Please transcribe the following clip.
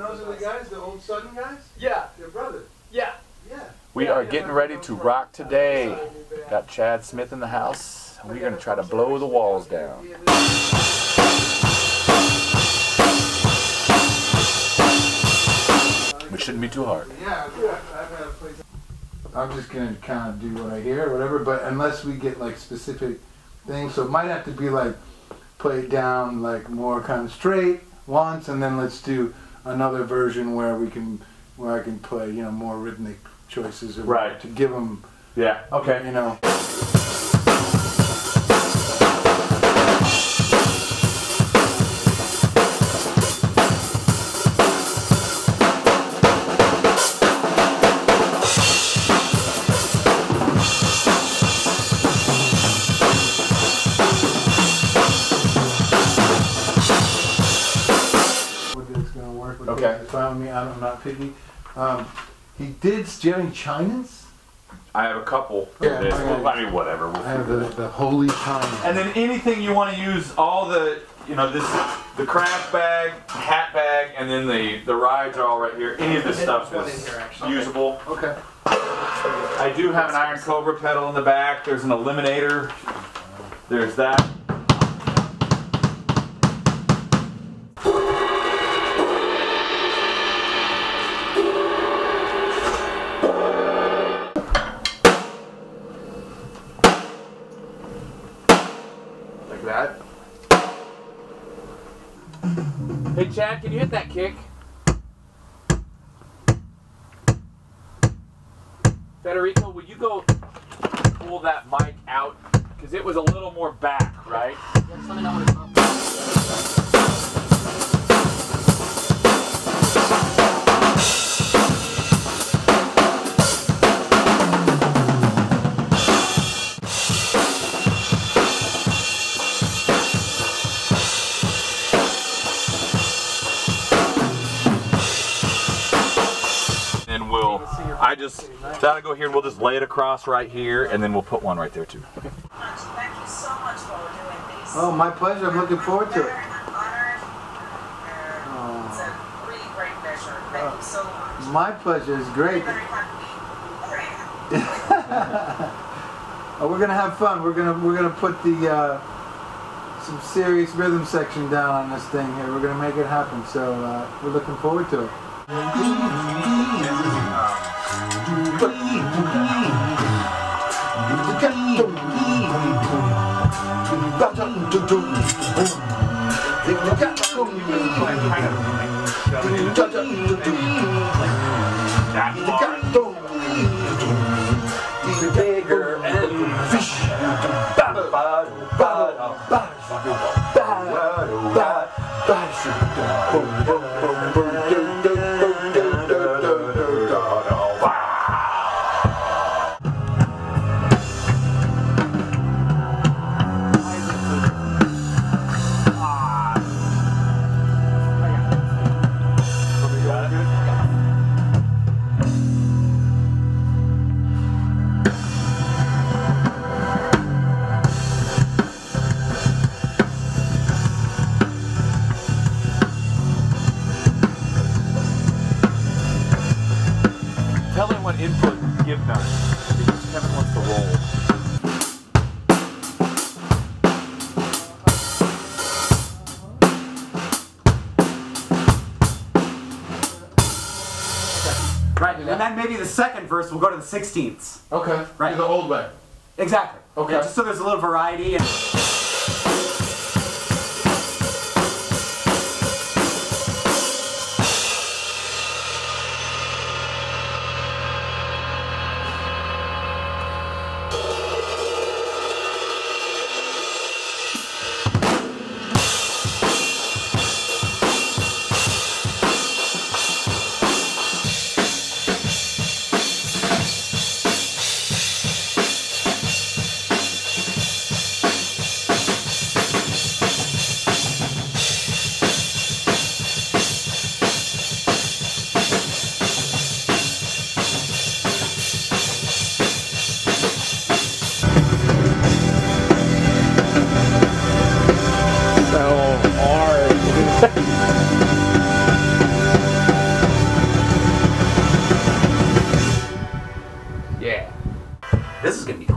those are the guys, the old Sudden guys? Yeah, Your brother? yeah. Yeah. We are getting ready to rock today. Got Chad Smith in the house. We're gonna try to blow the walls down. Which shouldn't be too hard. Yeah, I've got, I've got a place. I'm just gonna kind of do what I hear, or whatever. But unless we get like specific things, so it might have to be like play it down like more kind of straight once, and then let's do another version where we can where I can play you know more rhythmic choices or Right. to give them Yeah. Okay. you know. It's gonna work. with Okay. this. Fine with me. I don't, I'm not picky. Um, he did. Do you have any Chinas? I have a couple. Yeah, This- okay. I mean, whatever. We'll I have the, the holy China. And then anything you want to use, all the, you know, this, the craft bag, hat bag, and then the the rides are all right here. Any of this stuff one in is here, actually. usable. Okay. I do have an Iron Cobra pedal in the back. There's an Eliminator. There's that. Like that. Hey Chad, can you hit that kick? Federico, will you go pull that mic out? Because it was a little more back, right? Just I just, that'll go here and we'll just lay it across right here and then we'll put one right there too. Thank you so much for doing this. Oh, my pleasure. I'm looking forward to it. I'm honored. and It's a really great pleasure. Thank you so much. My pleasure is great. Very happy. Very happy. Oh, we're gonna have fun. We're gonna we're gonna put the uh, some serious rhythm section down on this thing here. We're gonna make it happen. So uh, we're looking forward to it. Bigger and fish. Tell him what input give them. Because Kevin wants to roll. Right, and then maybe the second verse will go to the sixteenths. Okay. Right. The old way. Exactly. Okay. Yeah, just so there's a little variety. This is gonna be